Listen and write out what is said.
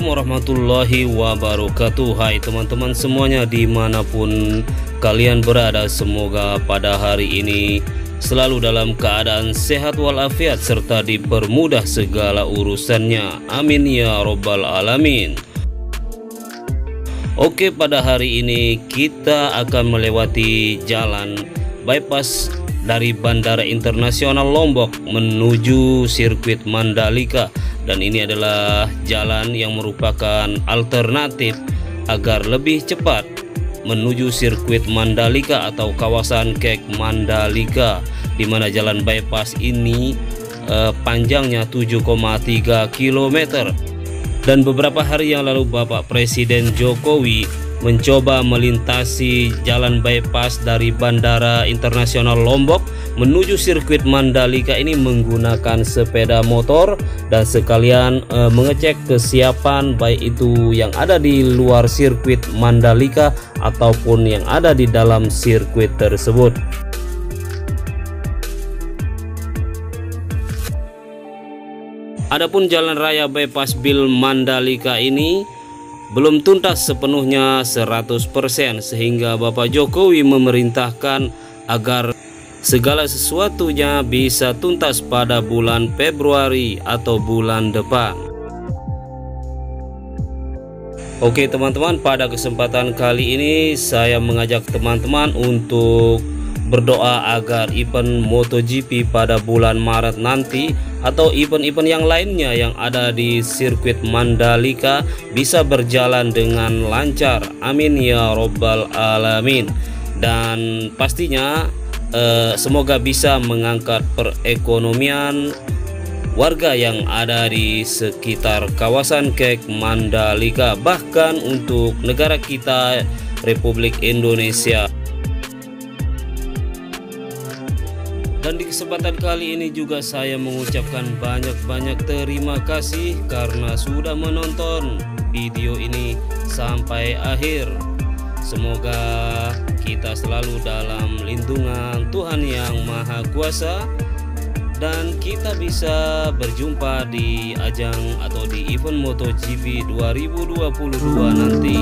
warahmatullahi wabarakatuh. Hai teman-teman semuanya di mana pun kalian berada Semoga pada hari ini selalu dalam keadaan sehat walafiat Serta dipermudah segala urusannya. Amin ya robbal alamin. Oke pada hari ini kita akan melewati jalan bypass dari Bandara Internasional Lombok menuju sirkuit Mandalika. Dan ini adalah jalan yang merupakan alternatif agar lebih cepat menuju sirkuit Mandalika atau kawasan Kek Mandalika di mana jalan bypass ini eh, panjangnya 7,3 km dan beberapa hari yang lalu Bapak Presiden Jokowi mencoba melintasi jalan bypass dari Bandara Internasional Lombok menuju sirkuit Mandalika ini menggunakan sepeda motor dan sekalian e, mengecek kesiapan baik itu yang ada di luar sirkuit Mandalika ataupun yang ada di dalam sirkuit tersebut. Adapun jalan raya bypass Bil Mandalika ini belum tuntas sepenuhnya 100% sehingga Bapak Jokowi memerintahkan agar segala sesuatunya bisa tuntas pada bulan Februari atau bulan depan. Oke teman-teman pada kesempatan kali ini saya mengajak teman-teman untuk berdoa agar event MotoGP pada bulan Maret nanti atau event-event yang lainnya yang ada di sirkuit Mandalika bisa berjalan dengan lancar. Amin ya robbal alamin. Dan pastinya eh, semoga bisa mengangkat perekonomian warga yang ada di sekitar kawasan Kek Mandalika bahkan untuk negara kita Republik Indonesia Dan di kesempatan kali ini juga saya mengucapkan banyak-banyak terima kasih karena sudah menonton video ini sampai akhir. Semoga kita selalu dalam lindungan Tuhan Yang Maha Kuasa dan kita bisa berjumpa di ajang atau di event MotoGP 2022 nanti.